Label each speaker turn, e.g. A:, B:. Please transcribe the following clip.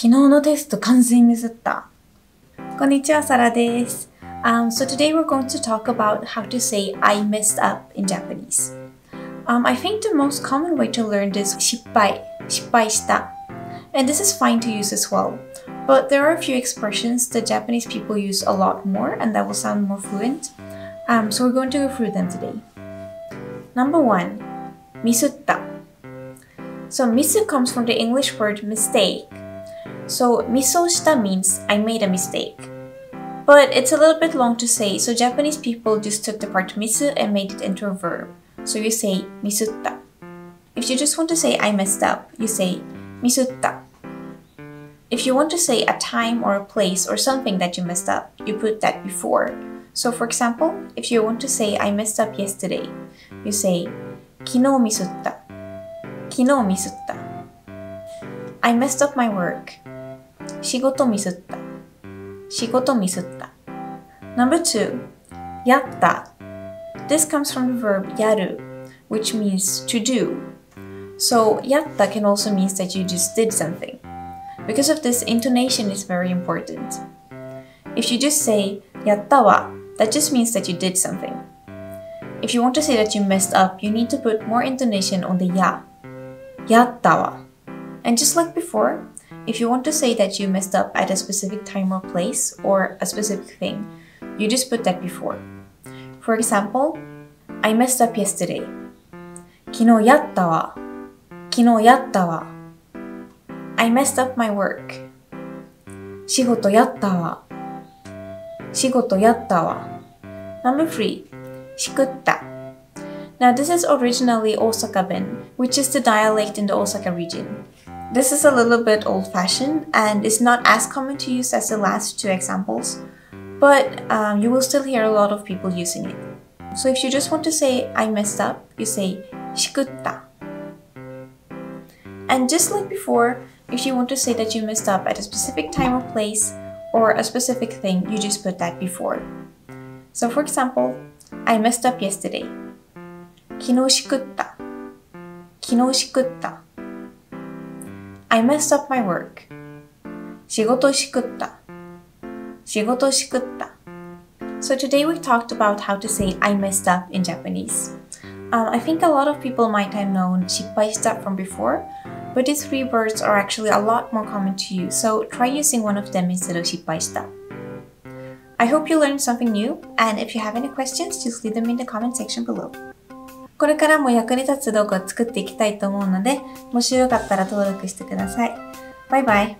A: 昨日のテスト完全ミスった。こんにちは、サラです。Um, so today we're going to talk about how to say I messed up in Japanese. Um, I think the most common way to learn this 失敗,失敗した and this is fine to use as well. But there are a few expressions that Japanese people use a lot more and that will sound more fluent. Um, so we're going to go through them today. Number one, misutta. So misu comes from the English word mistake. so misu shita means I made a mistake. But it's a little bit long to say, so Japanese people just took the part misu and made it into a verb. So you say misutta. If you just want to say I messed up, you say misutta. If you want to say a time or a place or something that you messed up, you put that before. So for example, if you want to say I messed up yesterday, you say kino misutta. Kino misutta. I messed up my work. 仕事ミスった。仕事ミスった。Number two, やった。This comes from the verb やる which means to do. So やった can also mean that you just did something. Because of this, intonation is very important. If you just say やったわ that just means that you did something. If you want to say that you messed up, you need to put more intonation on the ya. Yatta And just like before, if you want to say that you messed up at a specific time or place or a specific thing, you just put that before. For example, I messed up yesterday. 昨日やったわ。昨日やったわ。I messed up my work. 仕事やったわ。仕事やったわ。Number three, しくった。Now this is originally Osaka Ben, which is the dialect in the Osaka region. This is a little bit old-fashioned and is not as common to use as the last two examples, but um, you will still hear a lot of people using it. So if you just want to say I messed up, you say shikutta. And just like before, if you want to say that you messed up at a specific time or place, or a specific thing, you just put that before. So for example, I messed up yesterday. 昨日しくった。昨日しくった。 I messed up my work. 仕事しくった。仕事しくった。So today we talked about how to say I messed up in Japanese. Um, I think a lot of people might have known 失敗した from before, but these three words are actually a lot more common to use, so try using one of them instead of 失敗した. I hope you learned something new, and if you have any questions, just leave them in the comment section below. これからも役に立つ動画を作っていきたいと思うので、もしよかったら登録してください。バイバイ。